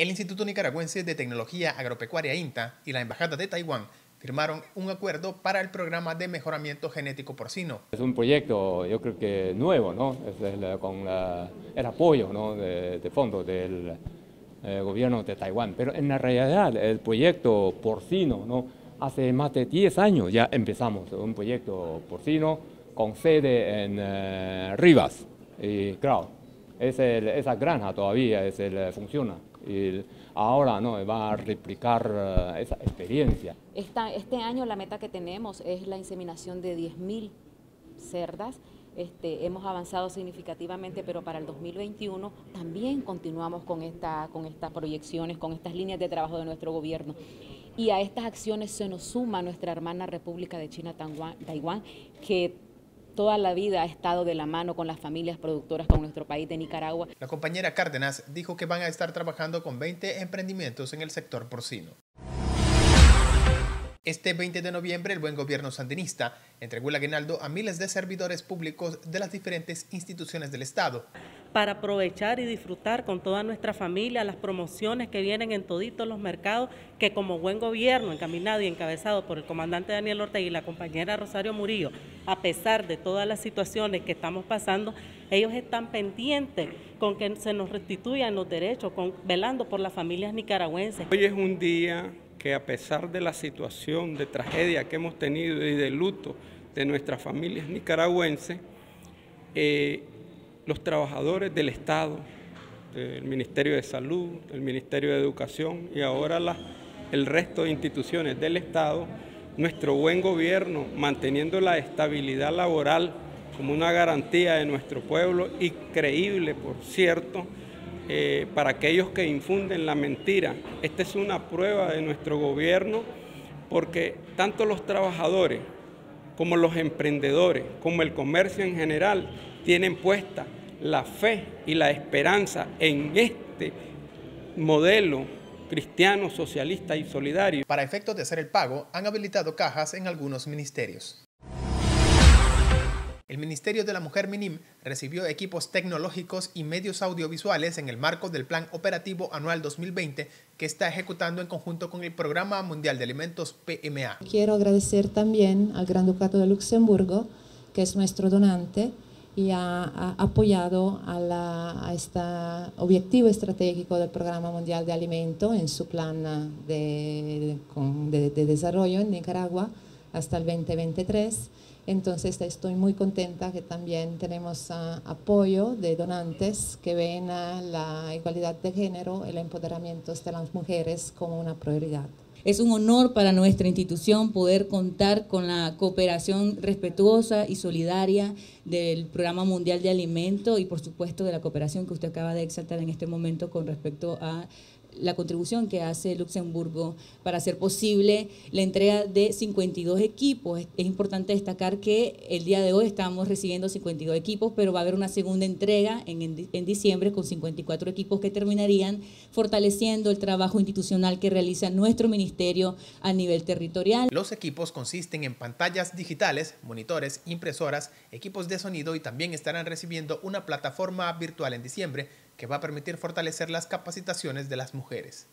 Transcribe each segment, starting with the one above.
El Instituto Nicaragüense de Tecnología Agropecuaria INTA y la Embajada de Taiwán firmaron un acuerdo para el programa de mejoramiento genético porcino. Es un proyecto, yo creo que nuevo, ¿no? Con el apoyo ¿no? de, fondo del eh, gobierno de Taiwán. Pero en la realidad, el proyecto porcino, ¿no? Hace más de 10 años ya empezamos un proyecto porcino con sede en eh, Rivas. Y claro, es esa granja todavía es el, funciona y ahora no va a replicar eh, esa experiencia. este año la meta que tenemos es la inseminación de 10.000 cerdas. Este, hemos avanzado significativamente, pero para el 2021 también continuamos con, esta, con estas proyecciones, con estas líneas de trabajo de nuestro gobierno. Y a estas acciones se nos suma nuestra hermana República de China, Taiwán, que toda la vida ha estado de la mano con las familias productoras con nuestro país de Nicaragua. La compañera Cárdenas dijo que van a estar trabajando con 20 emprendimientos en el sector porcino. Este 20 de noviembre, el buen gobierno sandinista entregó el aguinaldo a miles de servidores públicos de las diferentes instituciones del Estado. Para aprovechar y disfrutar con toda nuestra familia las promociones que vienen en toditos los mercados, que como buen gobierno encaminado y encabezado por el comandante Daniel Ortega y la compañera Rosario Murillo, a pesar de todas las situaciones que estamos pasando, ellos están pendientes con que se nos restituyan los derechos, con, velando por las familias nicaragüenses. Hoy es un día que a pesar de la situación de tragedia que hemos tenido y de luto de nuestras familias nicaragüenses, eh, los trabajadores del Estado, del Ministerio de Salud, del Ministerio de Educación y ahora el resto de instituciones del Estado, nuestro buen gobierno, manteniendo la estabilidad laboral como una garantía de nuestro pueblo y creíble, por cierto, eh, para aquellos que infunden la mentira. Esta es una prueba de nuestro gobierno porque tanto los trabajadores como los emprendedores, como el comercio en general, tienen puesta la fe y la esperanza en este modelo cristiano, socialista y solidario. Para efectos de hacer el pago, han habilitado cajas en algunos ministerios. El Ministerio de la Mujer MINIM recibió equipos tecnológicos y medios audiovisuales en el marco del Plan Operativo Anual 2020 que está ejecutando en conjunto con el Programa Mundial de Alimentos PMA. Quiero agradecer también al Gran Ducado de Luxemburgo, que es nuestro donante y ha, apoyado a, este objetivo estratégico del Programa Mundial de Alimentos en su plan de, de desarrollo en Nicaragua hasta el 2023 entonces estoy muy contenta que también tenemos ah, apoyo de donantes que ven a la igualdad de género, el empoderamiento de las mujeres como una prioridad. Es un honor para nuestra institución poder contar con la cooperación respetuosa y solidaria del Programa Mundial de Alimentos y por supuesto de la cooperación que usted acaba de exaltar en este momento con respecto a la contribución que hace Luxemburgo para hacer posible la entrega de 52 equipos. Es importante destacar que el día de hoy estamos recibiendo 52 equipos, pero va a haber una segunda entrega en, en, diciembre con 54 equipos que terminarían fortaleciendo el trabajo institucional que realiza nuestro ministerio a nivel territorial. Los equipos consisten en pantallas digitales, monitores, impresoras, equipos de sonido y también estarán recibiendo una plataforma virtual en diciembre que va a permitir fortalecer las capacitaciones de las mujeres.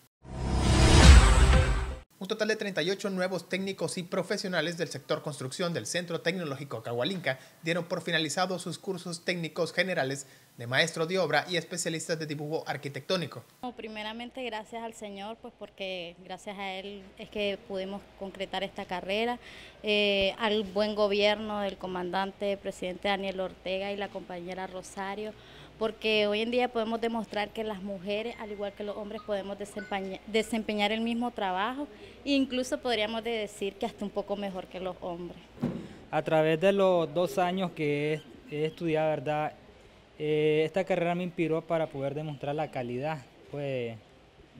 Un total de 38 nuevos técnicos y profesionales del sector construcción del Centro Tecnológico Cahualinca dieron por finalizados sus cursos técnicos generales de maestro de obra y especialistas de dibujo arquitectónico. primeramente gracias al Señor, pues porque gracias a Él es que pudimos concretar esta carrera, eh, al buen gobierno del comandante, presidente Daniel Ortega y la compañera Rosario, porque hoy en día podemos demostrar que las mujeres, al igual que los hombres, podemos desempeñar, el mismo trabajo e incluso podríamos decir que hasta un poco mejor que los hombres. A través de los dos años que he, estudiado, ¿verdad? Eh, esta carrera me inspiró para poder demostrar la calidad pues,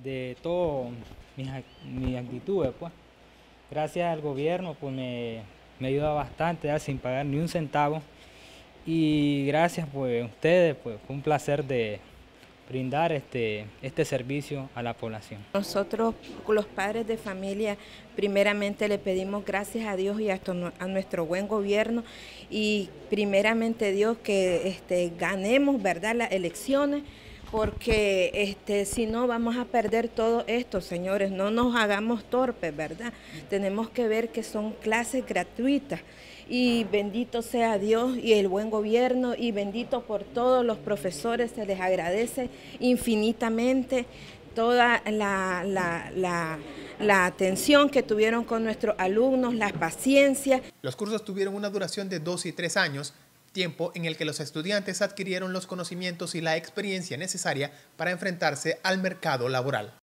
de todas mis, actitudes. Pues. Gracias al gobierno pues, me, me ayuda bastante, sin pagar ni un centavo. Y gracias pues, a ustedes, pues fue un placer de brindar este, este servicio a la población. Nosotros, los padres de familia, primeramente le pedimos gracias a Dios y a, nuestro buen gobierno y primeramente Dios que este, ganemos ¿verdad? las elecciones porque este, si no vamos a perder todo esto, señores, no nos hagamos torpes, ¿verdad? Tenemos que ver que son clases gratuitas y bendito sea Dios y el buen gobierno y bendito por todos los profesores, se les agradece infinitamente toda la, la, atención que tuvieron con nuestros alumnos, la paciencia. Los cursos tuvieron una duración de dos y tres años, tiempo en el que los estudiantes adquirieron los conocimientos y la experiencia necesaria para enfrentarse al mercado laboral.